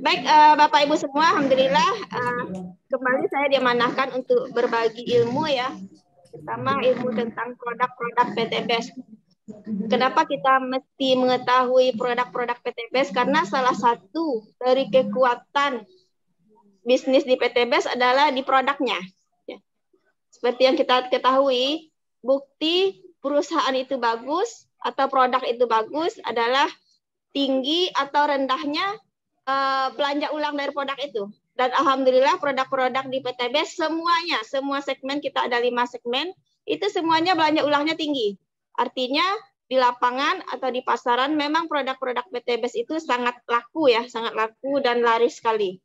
Baik, uh, Bapak Ibu semua, Alhamdulillah uh, kembali saya diamanahkan untuk berbagi ilmu ya, pertama ilmu tentang produk-produk PTBS. Kenapa kita mesti mengetahui produk-produk PTBS? Karena salah satu dari kekuatan bisnis di PTBS adalah di produknya. Ya. Seperti yang kita ketahui, bukti perusahaan itu bagus atau produk itu bagus adalah tinggi atau rendahnya uh, belanja ulang dari produk itu. Dan alhamdulillah produk-produk di PTB semuanya, semua segmen kita ada lima segmen, itu semuanya belanja ulangnya tinggi. Artinya di lapangan atau di pasaran memang produk-produk PTBS itu sangat laku ya, sangat laku dan laris sekali.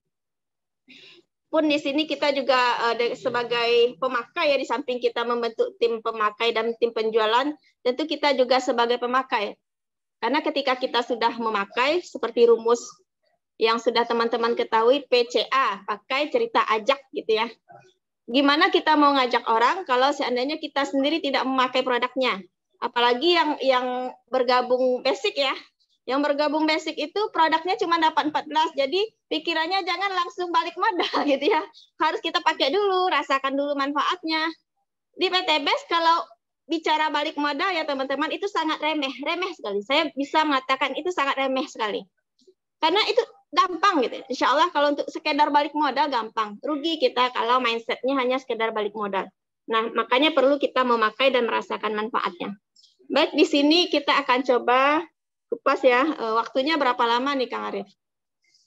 Pun di sini kita juga uh, sebagai pemakai ya di samping kita membentuk tim pemakai dan tim penjualan, tentu kita juga sebagai pemakai. Karena ketika kita sudah memakai seperti rumus yang sudah teman-teman ketahui PCA, pakai cerita ajak gitu ya. Gimana kita mau ngajak orang kalau seandainya kita sendiri tidak memakai produknya? Apalagi yang yang bergabung basic ya. Yang bergabung basic itu produknya cuma dapat 14. Jadi pikirannya jangan langsung balik modal gitu ya. Harus kita pakai dulu, rasakan dulu manfaatnya. Di PTBS kalau bicara balik modal ya teman-teman itu sangat remeh, remeh sekali. Saya bisa mengatakan itu sangat remeh sekali. Karena itu gampang gitu. Insya Allah kalau untuk sekedar balik modal gampang. Rugi kita kalau mindsetnya hanya sekedar balik modal. Nah, makanya perlu kita memakai dan merasakan manfaatnya. Baik, di sini kita akan coba kupas ya. Eh, waktunya berapa lama nih Kang Arif?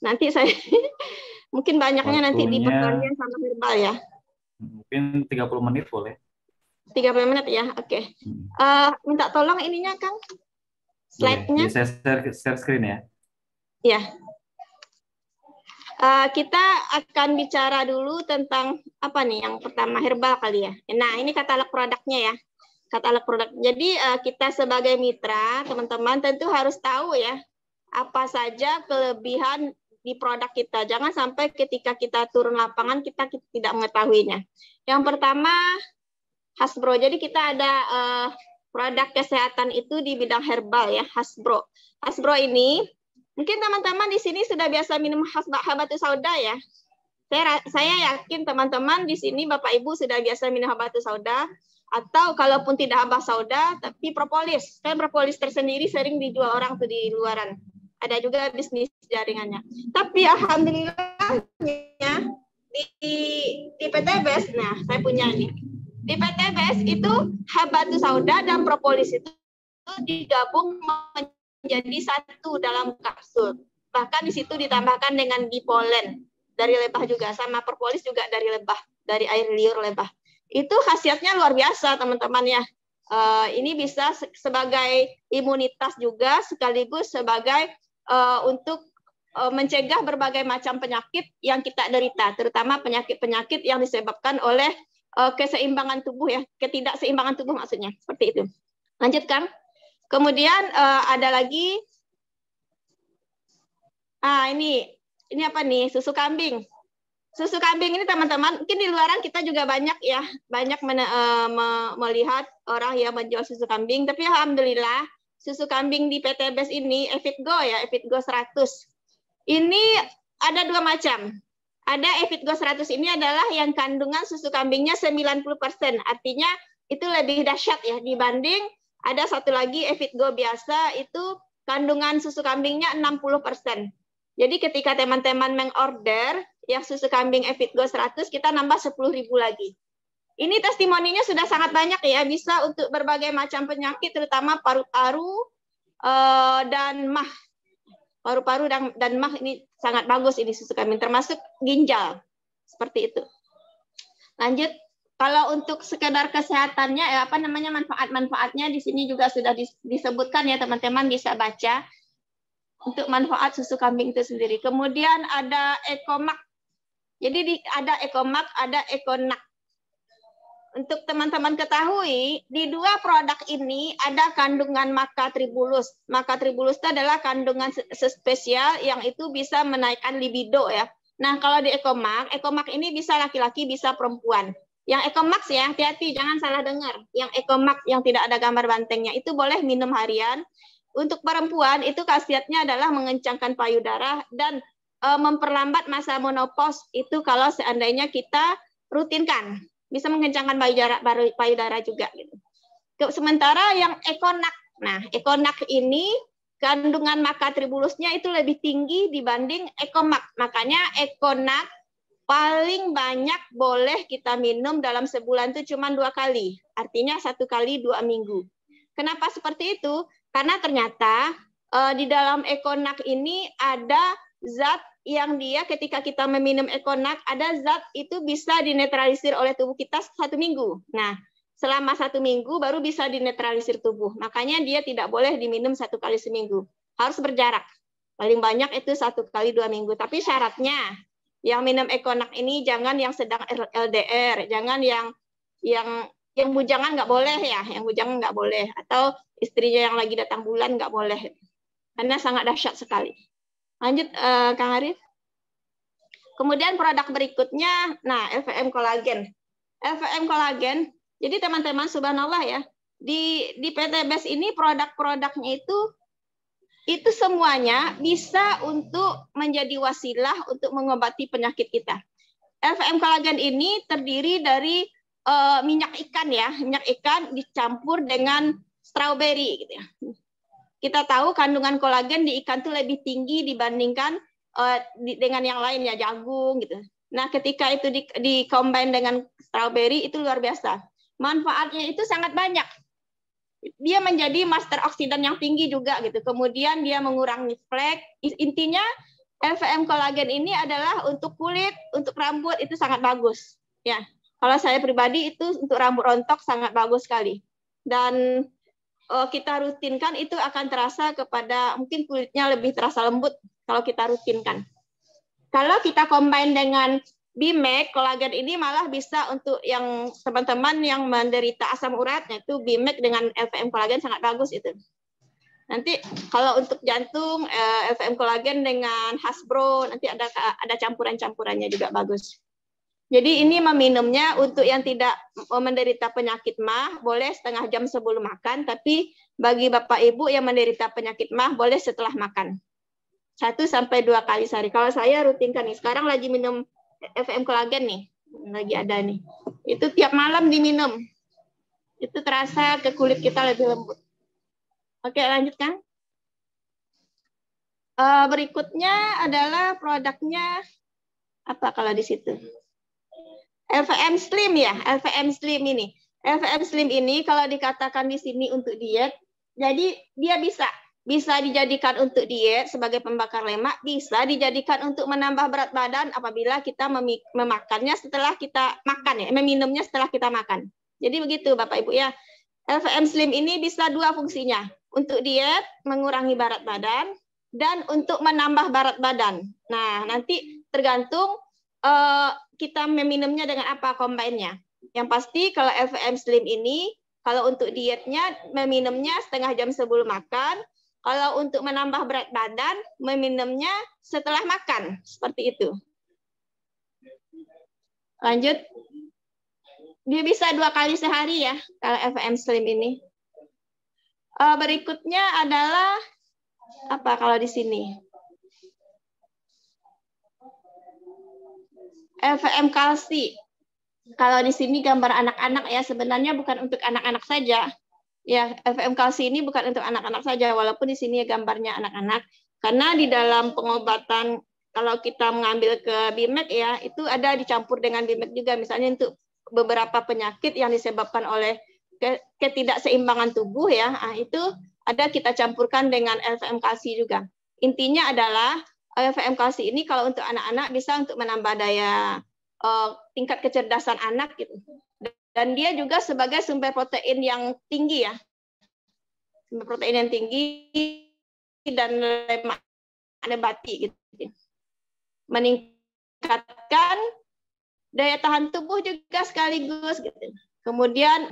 Nanti saya mungkin banyaknya Waktunya, nanti di pertanyaan sama verbal ya. Mungkin 30 menit boleh. 30 menit ya, oke. Okay. Uh, eh, minta tolong ininya Kang. Slide-nya. Saya share, share screen ya. Ya. Uh, kita akan bicara dulu tentang apa nih yang pertama herbal kali ya. Nah ini katalog produknya ya, katalog produk. Jadi uh, kita sebagai mitra teman-teman tentu harus tahu ya apa saja kelebihan di produk kita. Jangan sampai ketika kita turun lapangan kita, tidak mengetahuinya. Yang pertama Hasbro. Jadi kita ada uh, produk kesehatan itu di bidang herbal ya Hasbro. Hasbro ini Mungkin teman-teman di sini sudah biasa minum habatus sauda ya. Saya, saya yakin teman-teman di sini Bapak Ibu sudah biasa minum habatus sauda atau kalaupun tidak habas sauda tapi propolis. Kan propolis tersendiri sering dijual orang tuh di luaran. Ada juga bisnis jaringannya. Tapi alhamdulillahnya di di PTBS, nah saya punya ini. Di PTBS itu habatus sauda dan propolis itu digabung menjadi satu dalam kapsul. Bahkan di situ ditambahkan dengan dipolen dari lebah juga, sama propolis juga dari lebah, dari air liur lebah. Itu khasiatnya luar biasa teman-teman ya. Uh, ini bisa sebagai imunitas juga sekaligus sebagai uh, untuk uh, mencegah berbagai macam penyakit yang kita derita, terutama penyakit-penyakit yang disebabkan oleh keseimbangan tubuh ya, ketidakseimbangan tubuh maksudnya, seperti itu. Lanjutkan. Kemudian uh, ada lagi, ah ini ini apa nih susu kambing. Susu kambing ini teman-teman, mungkin di luaran kita juga banyak ya, banyak men, uh, me, melihat orang yang menjual susu kambing. Tapi alhamdulillah susu kambing di PTBS ini Evitgo ya, Evitgo 100. Ini ada dua macam. Ada Evitgo 100 ini adalah yang kandungan susu kambingnya 90%. Artinya itu lebih dahsyat ya dibanding ada satu lagi Evitgo biasa itu kandungan susu kambingnya 60%. Jadi ketika teman-teman mengorder yang susu kambing Evitgo 100, kita nambah 10.000 lagi. Ini testimoninya sudah sangat banyak ya, bisa untuk berbagai macam penyakit, terutama paru-paru eh, dan mah. Paru-paru dan, dan mah ini sangat bagus ini susu kambing, termasuk ginjal. Seperti itu. Lanjut. Kalau untuk sekedar kesehatannya, ya apa namanya manfaat-manfaatnya di sini juga sudah disebutkan ya teman-teman bisa baca untuk manfaat susu kambing itu sendiri. Kemudian ada ekomak. Jadi di, ada ekomak, ada ekonak. Untuk teman-teman ketahui, di dua produk ini ada kandungan makatribulus. Makatribulus itu adalah kandungan spesial yang itu bisa menaikkan libido ya. Nah, kalau di ekomak, ekomak ini bisa laki-laki, bisa perempuan. Yang Ecomax ya, hati-hati jangan salah dengar. Yang Ecomax yang tidak ada gambar bantengnya itu boleh minum harian. Untuk perempuan itu khasiatnya adalah mengencangkan payudara dan uh, memperlambat masa menopause itu kalau seandainya kita rutinkan. Bisa mengencangkan payudara, payudara juga gitu. Sementara yang ekonak, nah ekonak ini kandungan makatribulusnya itu lebih tinggi dibanding ekomak. Makanya ekonak paling banyak boleh kita minum dalam sebulan itu cuma dua kali. Artinya satu kali dua minggu. Kenapa seperti itu? Karena ternyata uh, di dalam ekonak ini ada zat yang dia ketika kita meminum ekonak ada zat itu bisa dinetralisir oleh tubuh kita satu minggu. Nah, selama satu minggu baru bisa dinetralisir tubuh. Makanya dia tidak boleh diminum satu kali seminggu. Harus berjarak. Paling banyak itu satu kali dua minggu. Tapi syaratnya yang minum ekonak ini jangan yang sedang LDR, jangan yang yang yang bujangan nggak boleh ya, yang bujangan nggak boleh, atau istrinya yang lagi datang bulan nggak boleh, karena sangat dahsyat sekali. Lanjut, uh, Kang Arif. Kemudian produk berikutnya, nah LVM kolagen. LVM kolagen, jadi teman-teman subhanallah ya, di di PTBS ini produk-produknya itu itu semuanya bisa untuk menjadi wasilah untuk mengobati penyakit kita. LVM kolagen ini terdiri dari uh, minyak ikan ya, minyak ikan dicampur dengan strawberry gitu ya. Kita tahu kandungan kolagen di ikan itu lebih tinggi dibandingkan uh, di, dengan yang lain ya, jagung gitu. Nah, ketika itu di, di dengan strawberry itu luar biasa. Manfaatnya itu sangat banyak dia menjadi master oksidan yang tinggi juga gitu. Kemudian dia mengurangi flek. Intinya LVM kolagen ini adalah untuk kulit, untuk rambut itu sangat bagus. Ya, kalau saya pribadi itu untuk rambut rontok sangat bagus sekali. Dan uh, kita rutinkan itu akan terasa kepada mungkin kulitnya lebih terasa lembut kalau kita rutinkan. Kalau kita combine dengan BMAC kolagen ini malah bisa untuk yang teman-teman yang menderita asam urat yaitu BMAC dengan LVM kolagen sangat bagus itu. Nanti kalau untuk jantung LVM eh, kolagen dengan Hasbro nanti ada ada campuran-campurannya juga bagus. Jadi ini meminumnya untuk yang tidak menderita penyakit mah boleh setengah jam sebelum makan, tapi bagi bapak ibu yang menderita penyakit mah boleh setelah makan. Satu sampai dua kali sehari. Kalau saya rutinkan nih, sekarang lagi minum FM kolagen nih, lagi ada nih. Itu tiap malam diminum. Itu terasa ke kulit kita lebih lembut. Oke, lanjutkan. Uh, berikutnya adalah produknya apa kalau di situ? LVM Slim ya, LVM Slim ini. LVM Slim ini kalau dikatakan di sini untuk diet, jadi dia bisa bisa dijadikan untuk diet sebagai pembakar lemak, bisa dijadikan untuk menambah berat badan apabila kita memakannya setelah kita makan ya, meminumnya setelah kita makan. Jadi begitu Bapak Ibu ya. LVM Slim ini bisa dua fungsinya, untuk diet, mengurangi berat badan, dan untuk menambah berat badan. Nah, nanti tergantung uh, kita meminumnya dengan apa kombinnya. Yang pasti kalau LVM Slim ini, kalau untuk dietnya meminumnya setengah jam sebelum makan, kalau untuk menambah berat badan, meminumnya setelah makan, seperti itu. Lanjut. Dia bisa dua kali sehari ya, kalau FM Slim ini. Eh, berikutnya adalah apa kalau di sini? FVM kalsi. Kalau di sini gambar anak-anak ya, sebenarnya bukan untuk anak-anak saja, ya FM ini bukan untuk anak-anak saja walaupun di sini gambarnya anak-anak. Karena di dalam pengobatan kalau kita mengambil ke BIMEC ya itu ada dicampur dengan BIMEC juga. Misalnya untuk beberapa penyakit yang disebabkan oleh ketidakseimbangan tubuh ya ah, itu ada kita campurkan dengan kalsi juga. Intinya adalah LVM kalsi ini kalau untuk anak-anak bisa untuk menambah daya uh, tingkat kecerdasan anak gitu dan dia juga sebagai sumber protein yang tinggi ya. Sumber protein yang tinggi dan lemak nabati gitu. Meningkatkan daya tahan tubuh juga sekaligus gitu. Kemudian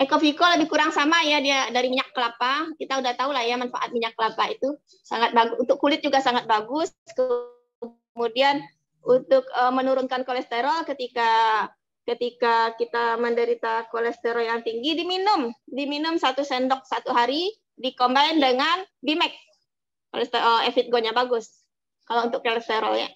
Ecoviko lebih kurang sama ya dia dari minyak kelapa. Kita udah tahu lah ya manfaat minyak kelapa itu sangat bagus untuk kulit juga sangat bagus. Kemudian untuk uh, menurunkan kolesterol ketika ketika kita menderita kolesterol yang tinggi diminum diminum satu sendok satu hari dikombin dengan bimek kolesterol uh, Evitgo-nya bagus. Kalau untuk kolesterol ya.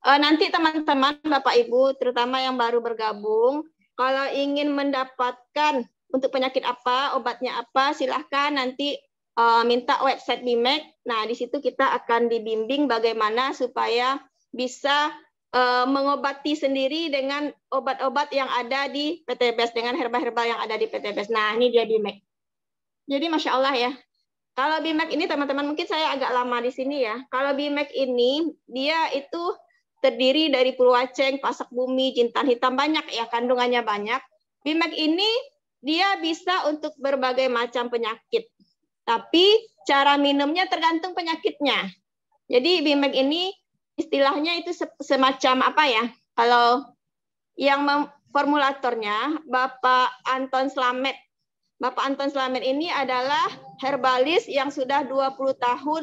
Uh, nanti teman-teman Bapak Ibu, terutama yang baru bergabung, kalau ingin mendapatkan untuk penyakit apa, obatnya apa, silahkan nanti uh, minta website BIMEK. Nah, di situ kita akan dibimbing bagaimana supaya bisa uh, mengobati sendiri dengan obat-obat yang ada di PTBS, dengan herba-herba yang ada di PTBS. Nah, ini dia BIMEK. Jadi, Masya Allah ya, kalau BIMEK ini teman-teman mungkin saya agak lama di sini ya. Kalau BIMEK ini dia itu terdiri dari Purwaceng, Pasak Bumi, Jintan Hitam banyak ya kandungannya banyak. BIMEK ini dia bisa untuk berbagai macam penyakit. Tapi cara minumnya tergantung penyakitnya. Jadi BIMEK ini istilahnya itu semacam apa ya? Kalau yang formulatornya Bapak Anton Slamet. Bapak Anton Slamet ini adalah herbalis yang sudah 20 tahun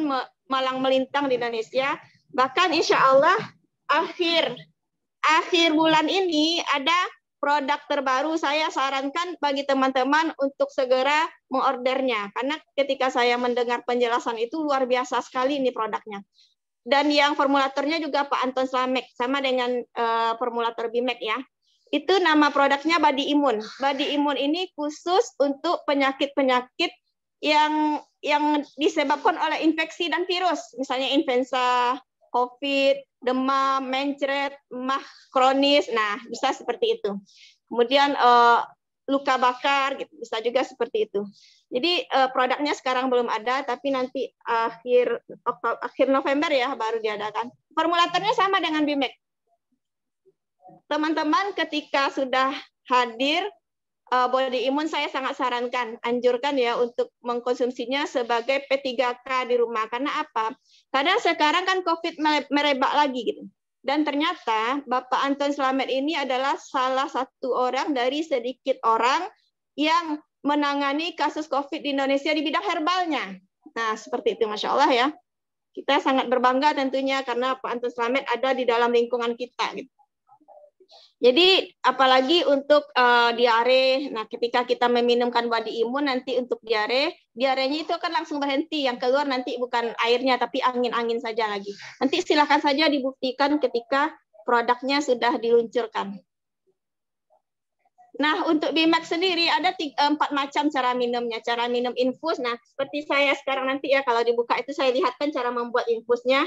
malang melintang di Indonesia. Bahkan insya Allah akhir akhir bulan ini ada produk terbaru saya sarankan bagi teman-teman untuk segera mengordernya karena ketika saya mendengar penjelasan itu luar biasa sekali ini produknya dan yang formulatornya juga Pak Anton Slamek sama dengan uh, formulator Bimek ya itu nama produknya Badi Imun Badi Imun ini khusus untuk penyakit-penyakit yang yang disebabkan oleh infeksi dan virus misalnya influenza COVID, demam, mencret, mah kronis. Nah, bisa seperti itu. Kemudian uh, luka bakar, gitu, bisa juga seperti itu. Jadi uh, produknya sekarang belum ada, tapi nanti akhir akhir November ya baru diadakan. Formulatornya sama dengan Bimek. Teman-teman ketika sudah hadir uh, body imun saya sangat sarankan, anjurkan ya untuk mengkonsumsinya sebagai P3K di rumah. Karena apa? Karena sekarang kan COVID merebak lagi gitu. Dan ternyata Bapak Anton Slamet ini adalah salah satu orang dari sedikit orang yang menangani kasus COVID di Indonesia di bidang herbalnya. Nah, seperti itu Masya Allah ya. Kita sangat berbangga tentunya karena Pak Anton Slamet ada di dalam lingkungan kita. Gitu. Jadi apalagi untuk uh, diare, nah ketika kita meminumkan wadi imun nanti untuk diare, diarenya itu akan langsung berhenti. Yang keluar nanti bukan airnya tapi angin-angin saja lagi. Nanti silakan saja dibuktikan ketika produknya sudah diluncurkan. Nah, untuk BIMAX sendiri ada tiga, empat macam cara minumnya. Cara minum infus, nah seperti saya sekarang nanti ya, kalau dibuka itu saya lihatkan cara membuat infusnya.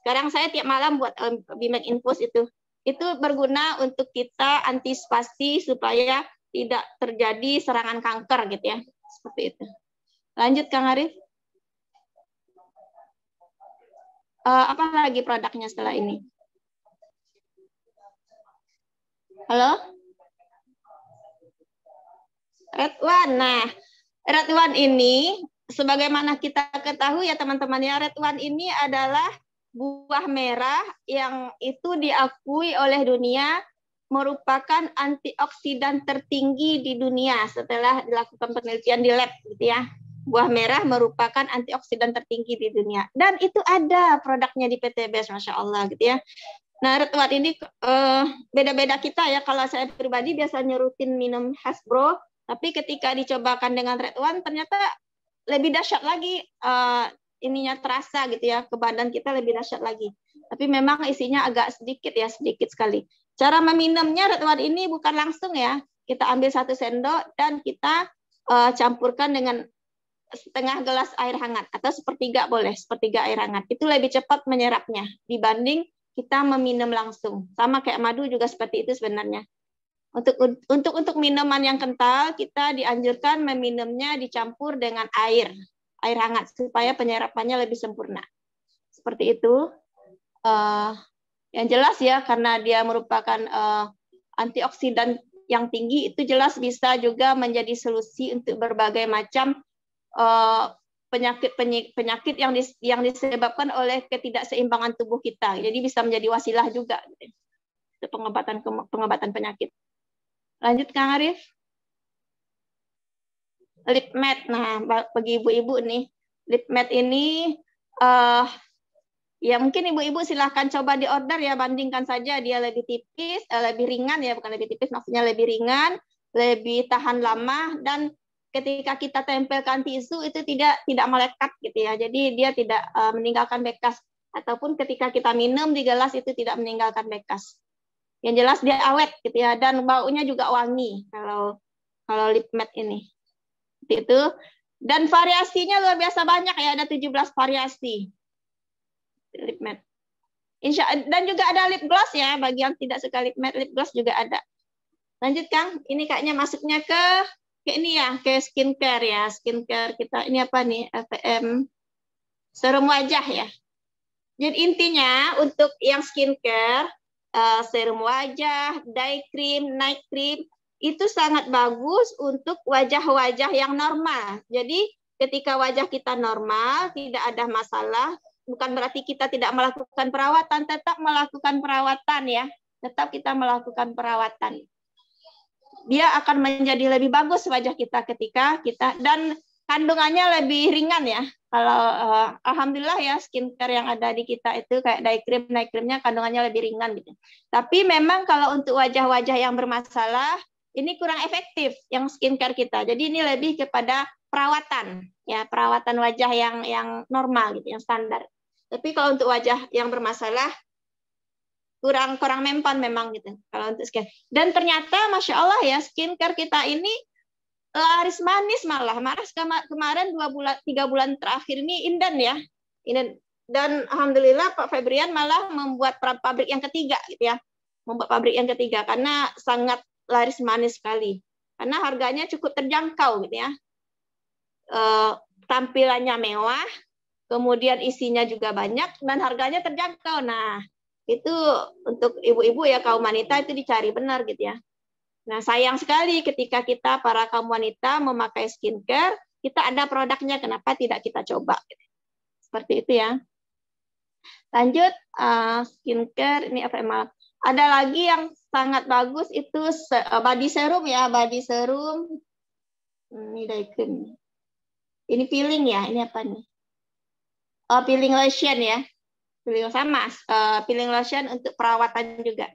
Sekarang saya tiap malam buat um, BIMAX infus itu itu berguna untuk kita antisipasi supaya tidak terjadi serangan kanker gitu ya. Seperti itu. Lanjut Kang Arif. Uh, apa lagi produknya setelah ini? Halo? Red One. Nah, Red One ini sebagaimana kita ketahui ya teman-teman ya, Red One ini adalah buah merah yang itu diakui oleh dunia merupakan antioksidan tertinggi di dunia setelah dilakukan penelitian di lab gitu ya. Buah merah merupakan antioksidan tertinggi di dunia dan itu ada produknya di PTBS Masya Allah gitu ya. Nah, Retwat ini uh, beda-beda kita ya. Kalau saya pribadi biasanya rutin minum Hasbro, tapi ketika dicobakan dengan Red One ternyata lebih dahsyat lagi uh, ininya terasa gitu ya ke badan kita lebih dahsyat lagi. Tapi memang isinya agak sedikit ya, sedikit sekali. Cara meminumnya red wine ini bukan langsung ya. Kita ambil satu sendok dan kita uh, campurkan dengan setengah gelas air hangat atau sepertiga boleh, sepertiga air hangat. Itu lebih cepat menyerapnya dibanding kita meminum langsung. Sama kayak madu juga seperti itu sebenarnya. Untuk untuk untuk minuman yang kental kita dianjurkan meminumnya dicampur dengan air air hangat supaya penyerapannya lebih sempurna. Seperti itu. Uh, yang jelas ya karena dia merupakan uh, antioksidan yang tinggi itu jelas bisa juga menjadi solusi untuk berbagai macam uh, penyakit penyakit yang dis, yang disebabkan oleh ketidakseimbangan tubuh kita. Jadi bisa menjadi wasilah juga gitu. pengobatan pengobatan penyakit. Lanjut Kang Arif lip matte. Nah, bagi ibu-ibu nih, lip matte ini uh, ya mungkin ibu-ibu silahkan coba di order ya, bandingkan saja dia lebih tipis, uh, lebih ringan ya, bukan lebih tipis, maksudnya lebih ringan, lebih tahan lama dan ketika kita tempelkan tisu itu tidak tidak melekat gitu ya. Jadi dia tidak uh, meninggalkan bekas ataupun ketika kita minum di gelas itu tidak meninggalkan bekas. Yang jelas dia awet gitu ya dan baunya juga wangi kalau kalau lip matte ini. Itu dan variasinya luar biasa banyak ya ada 17 variasi lip matte. Insya dan juga ada lip gloss ya bagi yang tidak suka lip matte lip gloss juga ada. Lanjut Kang, ini kayaknya masuknya ke kayak ini ya, kayak skincare ya, skincare kita ini apa nih, FPM serum wajah ya. Jadi intinya untuk yang skincare, uh, serum wajah, day cream, night cream itu sangat bagus untuk wajah-wajah yang normal. Jadi ketika wajah kita normal, tidak ada masalah, bukan berarti kita tidak melakukan perawatan, tetap melakukan perawatan ya. Tetap kita melakukan perawatan dia akan menjadi lebih bagus wajah kita ketika kita dan kandungannya lebih ringan ya. Kalau uh, alhamdulillah ya skincare yang ada di kita itu kayak day cream, night creamnya kandungannya lebih ringan gitu. Tapi memang kalau untuk wajah-wajah yang bermasalah ini kurang efektif yang skincare kita. Jadi ini lebih kepada perawatan ya, perawatan wajah yang yang normal gitu, yang standar. Tapi kalau untuk wajah yang bermasalah kurang kurang mempan memang gitu kalau untuk skin. Dan ternyata masya Allah ya skincare kita ini laris manis malah. Malah kemarin dua bulan tiga bulan terakhir ini inden ya. Inden dan alhamdulillah Pak Febrian malah membuat pabrik yang ketiga gitu ya. Membuat pabrik yang ketiga karena sangat laris manis sekali. Karena harganya cukup terjangkau gitu ya. E, tampilannya mewah, kemudian isinya juga banyak dan harganya terjangkau. Nah, itu untuk ibu-ibu ya kaum wanita itu dicari benar gitu ya. Nah sayang sekali ketika kita para kaum wanita memakai skincare, kita ada produknya, kenapa tidak kita coba? Gitu. Seperti itu ya. Lanjut uh, skincare ini apa emang? Ada lagi yang sangat bagus itu uh, body serum ya, body serum. Ini dari cream. Ini peeling ya, ini apa nih? Oh, peeling lotion ya. Peeling sama uh, peeling lotion untuk perawatan juga.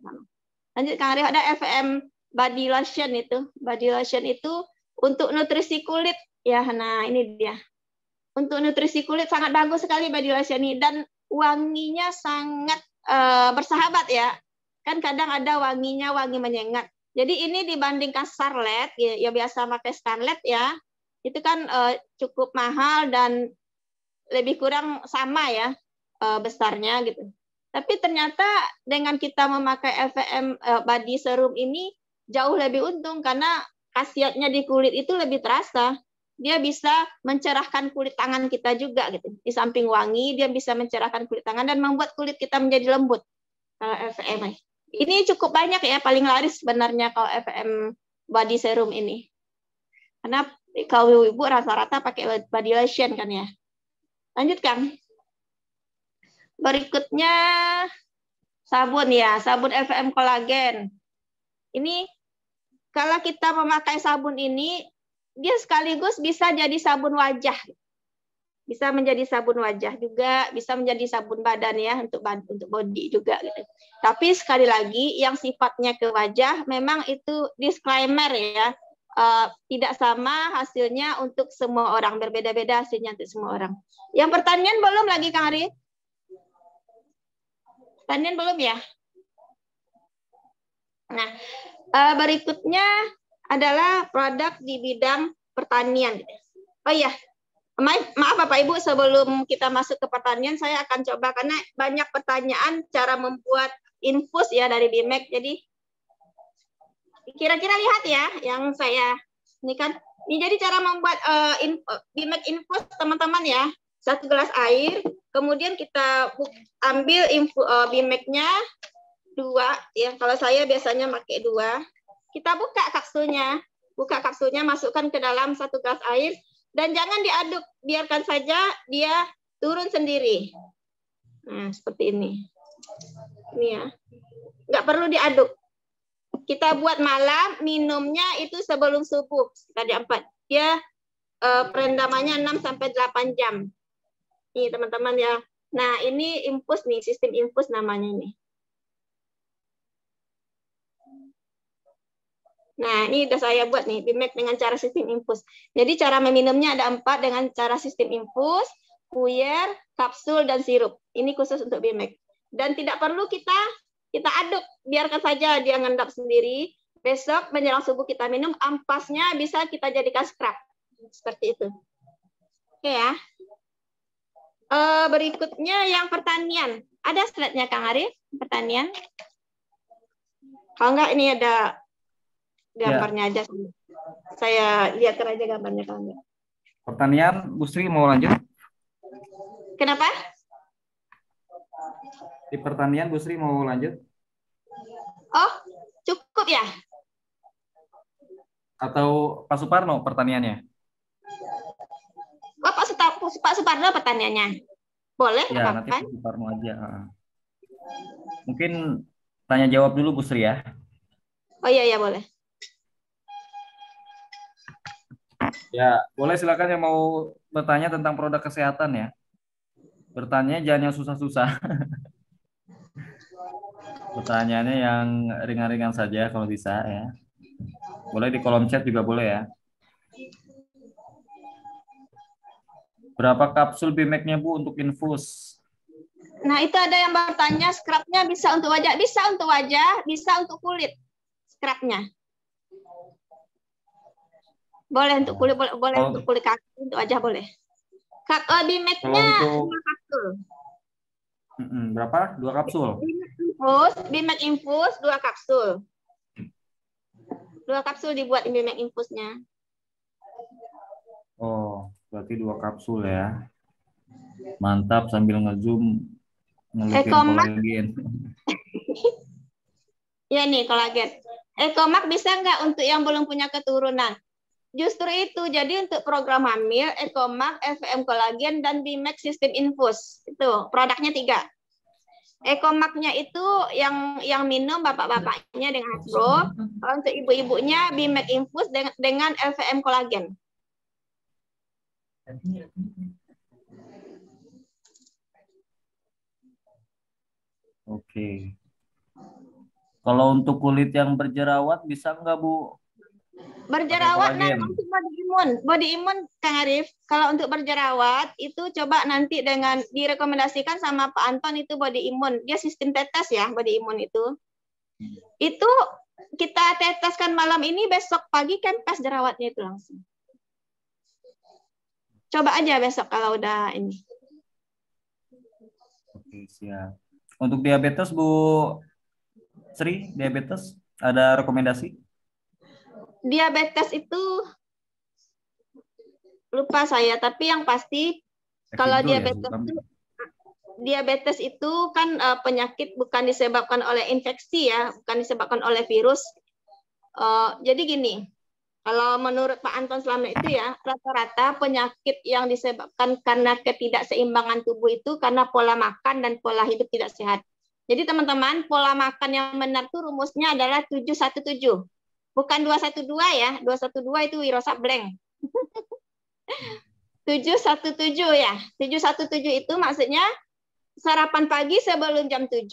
Lanjut Kang Arif ada FM body lotion itu. Body lotion itu untuk nutrisi kulit ya. Nah ini dia. Untuk nutrisi kulit sangat bagus sekali body lotion ini. Dan wanginya sangat uh, bersahabat ya kan kadang ada wanginya wangi menyengat jadi ini dibandingkan Starlet ya, ya biasa pakai Starlet ya itu kan uh, cukup mahal dan lebih kurang sama ya uh, besarnya gitu. Tapi ternyata dengan kita memakai FVM uh, body serum ini jauh lebih untung karena khasiatnya di kulit itu lebih terasa. Dia bisa mencerahkan kulit tangan kita juga gitu. Di samping wangi, dia bisa mencerahkan kulit tangan dan membuat kulit kita menjadi lembut. Kalau FVM ini cukup banyak ya, paling laris sebenarnya kalau FVM body serum ini. Karena kalau ibu rata-rata pakai body lotion kan ya. Lanjut Kang. Berikutnya sabun ya, sabun FM kolagen. Ini kalau kita memakai sabun ini, dia sekaligus bisa jadi sabun wajah. Bisa menjadi sabun wajah juga, bisa menjadi sabun badan ya untuk untuk body juga gitu. Tapi sekali lagi yang sifatnya ke wajah memang itu disclaimer ya. Uh, tidak sama hasilnya untuk semua orang berbeda-beda hasilnya untuk semua orang. Yang pertanyaan belum lagi Kang Ari? Tanian belum ya? Nah, eh, berikutnya adalah produk di bidang pertanian. Oh iya, maaf Bapak Ibu sebelum kita masuk ke pertanian saya akan coba karena banyak pertanyaan cara membuat infus ya dari BIMEK. Jadi kira-kira lihat ya yang saya ini kan ini jadi cara membuat uh, info, BIMEK infus teman-teman ya. Satu gelas air, Kemudian kita ambil info uh, bimeknya dua, ya kalau saya biasanya pakai dua. Kita buka kapsulnya, buka kapsulnya, masukkan ke dalam satu gelas air, dan jangan diaduk, biarkan saja dia turun sendiri. Nah, seperti ini. Ini ya, nggak perlu diaduk. Kita buat malam, minumnya itu sebelum subuh, tadi empat. Dia uh, perendamannya 6 sampai 8 jam. Nih teman-teman ya. Nah ini infus nih, sistem infus namanya nih. Nah, ini udah saya buat nih, BMAC dengan cara sistem infus. Jadi cara meminumnya ada empat dengan cara sistem infus, puyer, kapsul, dan sirup. Ini khusus untuk BMAC. Dan tidak perlu kita kita aduk, biarkan saja dia ngendap sendiri. Besok menjelang subuh kita minum, ampasnya bisa kita jadikan scrub. Seperti itu. Oke ya. E, berikutnya yang pertanian. Ada slide-nya Kang Arif, pertanian? Kalau enggak ini ada gambarnya ya. aja. Saya lihat aja gambarnya kalau enggak. Pertanian, Bu Sri mau lanjut? Kenapa? Di pertanian, Bu Sri mau lanjut? Oh, cukup ya? Atau Pak Suparno pertaniannya? Oh, Pak, Sutar Pak Suparno pertaniannya. Boleh? Ya, nanti Pak Suparno aja. Mungkin tanya jawab dulu Bu Sri ya. Oh iya, iya boleh. Ya, boleh silakan yang mau bertanya tentang produk kesehatan ya. Bertanya jangan yang susah-susah. Pertanyaannya yang ringan-ringan saja kalau bisa ya. Boleh di kolom chat juga boleh ya. Berapa kapsul BMAC-nya Bu untuk infus? Nah, itu ada yang bertanya scrubnya bisa untuk wajah, bisa untuk wajah, bisa untuk kulit scrubnya. Boleh untuk kulit, boleh, boleh oh. untuk kulit kaki, untuk wajah boleh. Kak, uh, BMAC-nya untuk... dua kapsul. Mm -mm, berapa? Dua kapsul? Infus, BMAC infus, dua kapsul. Dua kapsul dibuat BMAC infusnya. Oh, berarti dua kapsul ya. Mantap sambil ngezoom ngelupin kolagen. ya nih kolagen. Ekomak bisa nggak untuk yang belum punya keturunan? Justru itu, jadi untuk program hamil, Ekomak, FVM Kolagen, dan BMAX Sistem Infus. Itu, produknya tiga. Ekomaknya itu yang yang minum bapak-bapaknya dengan Hasbro. Untuk ibu-ibunya BMAX Infus dengan, dengan FVM Kolagen. Oke. Kalau untuk kulit yang berjerawat bisa nggak Bu Berjerawat nanti untuk body imun. Body imun Kang Arif, kalau untuk berjerawat itu coba nanti dengan direkomendasikan sama Pak Anton itu body imun. Dia sistem tetes ya body imun itu. Itu kita teteskan malam ini besok pagi kempes jerawatnya itu langsung. Coba aja besok kalau udah ini. Oke, siap. Untuk diabetes Bu Sri, diabetes ada rekomendasi? Diabetes itu lupa saya, tapi yang pasti kalau ya, diabetes ya, itu diabetes itu kan uh, penyakit bukan disebabkan oleh infeksi ya, bukan disebabkan oleh virus. Uh, jadi gini, kalau menurut Pak Anton selama itu ya, rata-rata penyakit yang disebabkan karena ketidakseimbangan tubuh itu karena pola makan dan pola hidup tidak sehat. Jadi teman-teman, pola makan yang benar itu rumusnya adalah 717. Bukan 212 ya, 212 itu Wiro Sableng. 717 ya. 717 itu maksudnya sarapan pagi sebelum jam 7,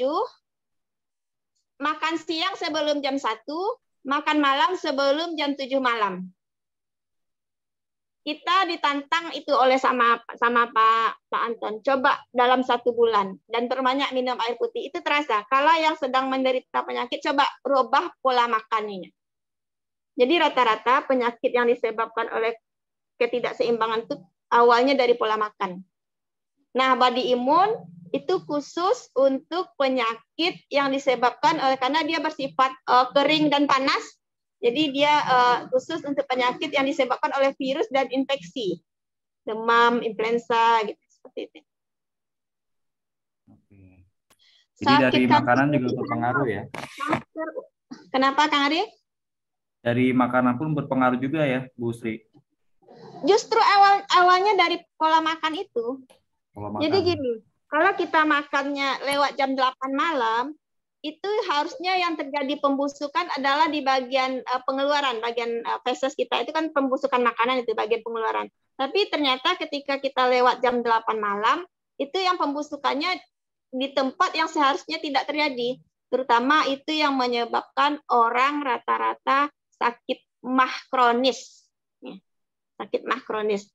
makan siang sebelum jam 1, makan malam sebelum jam 7 malam. Kita ditantang itu oleh sama sama Pak Pak Anton. Coba dalam satu bulan dan perbanyak minum air putih itu terasa. Kalau yang sedang menderita penyakit, coba rubah pola makannya. Jadi rata-rata penyakit yang disebabkan oleh ketidakseimbangan itu awalnya dari pola makan. Nah, body imun itu khusus untuk penyakit yang disebabkan oleh karena dia bersifat uh, kering dan panas. Jadi dia uh, khusus untuk penyakit yang disebabkan oleh virus dan infeksi. Demam, influenza gitu seperti itu. Jadi dari makanan juga berpengaruh ya. Kenapa Kang Ari? Dari makanan pun berpengaruh juga ya, Bu Sri. Justru awal awalnya dari pola makan itu. Pola makan. Jadi gini, kalau kita makannya lewat jam 8 malam, itu harusnya yang terjadi pembusukan adalah di bagian uh, pengeluaran, bagian uh, feses kita itu kan pembusukan makanan itu bagian pengeluaran. Tapi ternyata ketika kita lewat jam 8 malam, itu yang pembusukannya di tempat yang seharusnya tidak terjadi. Terutama itu yang menyebabkan orang rata-rata sakit mah kronis. Ya, sakit mah kronis.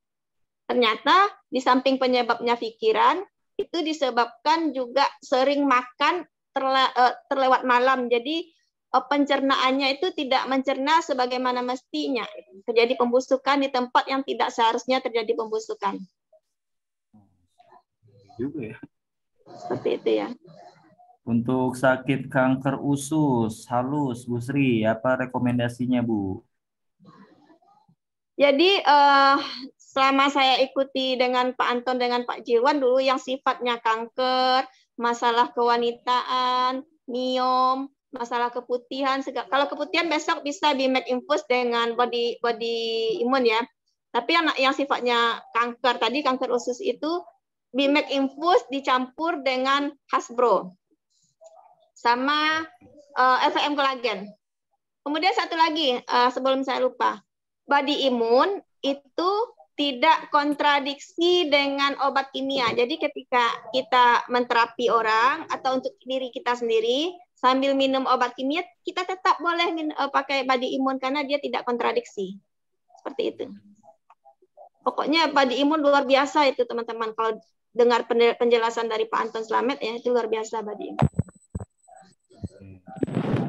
Ternyata di samping penyebabnya pikiran, itu disebabkan juga sering makan terle terlewat malam. Jadi eh, pencernaannya itu tidak mencerna sebagaimana mestinya. Terjadi pembusukan di tempat yang tidak seharusnya terjadi pembusukan. Juga ya. Seperti itu ya. Untuk sakit kanker usus halus, Bu Sri, apa rekomendasinya, Bu? Jadi uh, selama saya ikuti dengan Pak Anton dengan Pak Jiwan dulu yang sifatnya kanker, masalah kewanitaan, miom, masalah keputihan. Kalau keputihan besok bisa di make infus dengan body body imun ya. Tapi yang yang sifatnya kanker tadi kanker usus itu make infus dicampur dengan Hasbro sama uh, eh, FM kolagen. Kemudian satu lagi uh, sebelum saya lupa, body imun itu tidak kontradiksi dengan obat kimia. Jadi ketika kita menterapi orang atau untuk diri kita sendiri sambil minum obat kimia, kita tetap boleh min, uh, pakai body imun karena dia tidak kontradiksi. Seperti itu. Pokoknya body imun luar biasa itu teman-teman. Kalau dengar penjelasan dari Pak Anton Slamet ya itu luar biasa body imun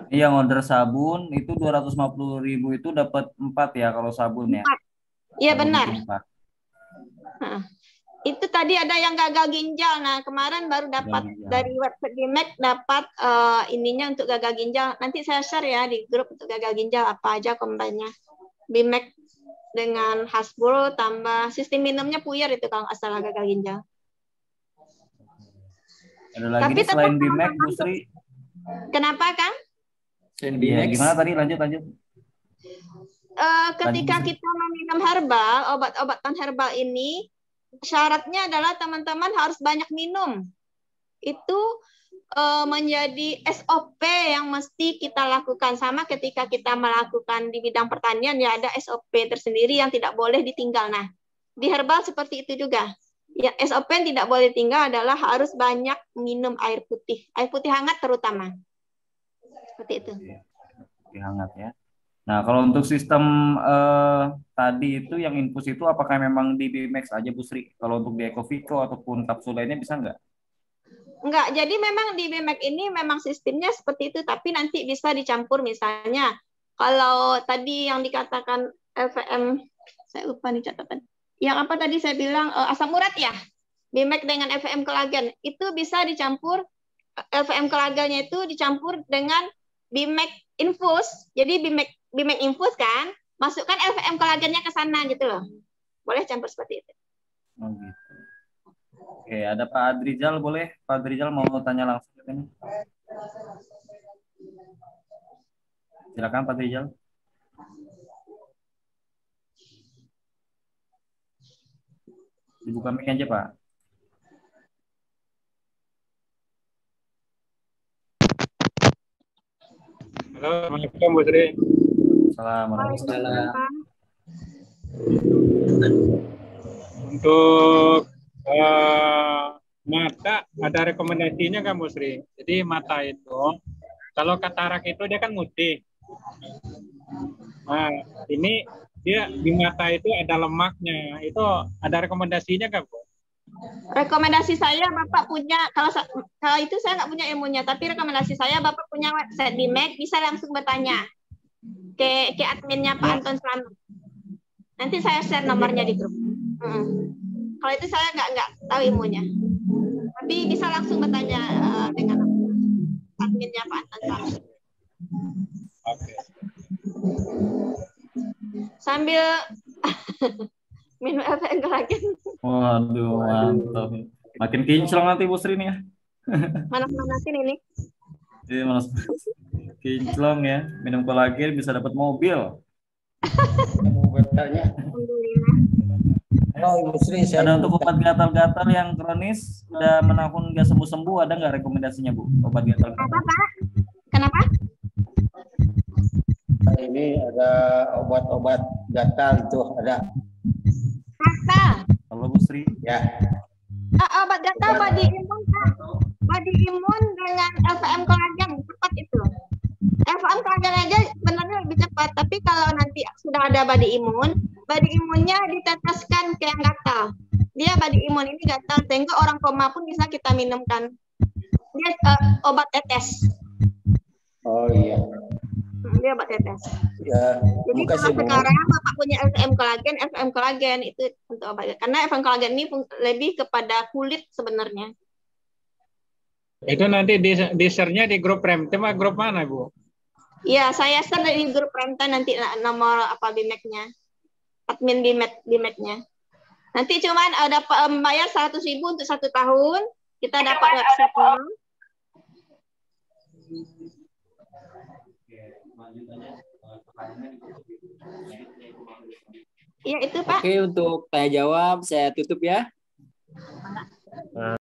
yang order sabun itu 250 ribu itu dapat empat ya kalau sabun ya. Iya benar. Nah, itu tadi ada yang gagal ginjal. Nah kemarin baru dapat dari website Bimek dapat uh, ininya untuk gagal ginjal. Nanti saya share ya di grup untuk gagal ginjal apa aja kombinnya. Bimek dengan Hasbro tambah sistem minumnya puyer itu kalau asal gagal ginjal. Ada lagi Tapi selain Bimek, Bu Sri? Kenapa, Kang? Ya, gimana tadi lanjut lanjut. Uh, ketika lanjut. kita meminum herbal, obat-obatan herbal ini syaratnya adalah teman-teman harus banyak minum. Itu uh, menjadi SOP yang mesti kita lakukan sama ketika kita melakukan di bidang pertanian ya ada SOP tersendiri yang tidak boleh ditinggal. Nah, di herbal seperti itu juga. Ya, SOP yang tidak boleh tinggal adalah harus banyak minum air putih, air putih hangat terutama seperti itu. Lebih hangat ya. Nah, kalau untuk sistem uh, tadi itu yang infus itu apakah memang di BMAX aja Bu Sri? Kalau untuk di Ecovico ataupun kapsul lainnya bisa nggak? Enggak, jadi memang di BMAX ini memang sistemnya seperti itu, tapi nanti bisa dicampur misalnya. Kalau tadi yang dikatakan FVM, saya lupa nih catatan. Yang apa tadi saya bilang uh, asam urat ya? BMAX dengan FVM kolagen itu bisa dicampur FVM kolagennya itu dicampur dengan Bimek infus. Jadi Bimek Bimek infus kan, masukkan LVM kolagennya ke sana gitu loh. Boleh campur seperti itu. Oh gitu. Oke, ada Pak Adrijal boleh? Pak Adrijal mau tanya langsung ini. Silakan Pak Adrijal. Dibuka mic aja Pak. Halo, Assalamualaikum Bu Sri. Assalamualaikum. Untuk uh, mata ada rekomendasinya kan Bu Sri? Jadi mata itu kalau katarak itu dia kan putih. Nah, ini dia di mata itu ada lemaknya. Itu ada rekomendasinya kan Bu? Rekomendasi saya Bapak punya kalau kalau itu saya nggak punya ilmunya, tapi rekomendasi saya Bapak punya website di Mac bisa langsung bertanya ke ke adminnya Pak Anton Slamet. Nanti saya share nomornya di grup. Hmm. Kalau itu saya nggak nggak tahu ilmunya, tapi bisa langsung bertanya uh, dengan adminnya Pak Anton Slamet. Oke. Sambil minum LPN kolagen. Waduh, mantap. Makin kinclong nanti Bu Sri nih ya. Manas-manasin ini. Iya, manas kinclong ya. Minum kolagen bisa dapat mobil. Mau bertanya. Halo Ibu Sri, saya ada untuk obat gatal-gatal yang kronis udah menahun nggak sembuh-sembuh ada nggak rekomendasinya Bu obat gatal-gatal? Apa Pak? Kenapa? Ini ada obat-obat gatal itu ada gatal. Halo Bu Sri. Ya. Uh, obat gatal body imun Pak. Body imun dengan LVM kolagen cepat itu. LVM kolagen aja sebenarnya lebih cepat, tapi kalau kita ada body imun, body imunnya diteteskan ke yang gatal. Dia body imun ini gatal sehingga orang koma pun bisa kita minumkan. Dia uh, obat tetes. Oh iya. Dia obat tetes. Ya, Jadi kalau sekarang Bapak punya FM kolagen, FM kolagen itu untuk obat. Karena FM kolagen ini lebih kepada kulit sebenarnya. Itu nanti di, di share-nya di grup rem. Cuma grup mana, Bu? Iya, saya share dari grup Remta nanti na- nomor apa BMAC-nya. Admin BMAC BMAC-nya. Nanti cuman ada bayar 100 ribu untuk satu tahun. Kita dapat website-nya. Iya itu Pak. Oke untuk tanya jawab saya tutup ya.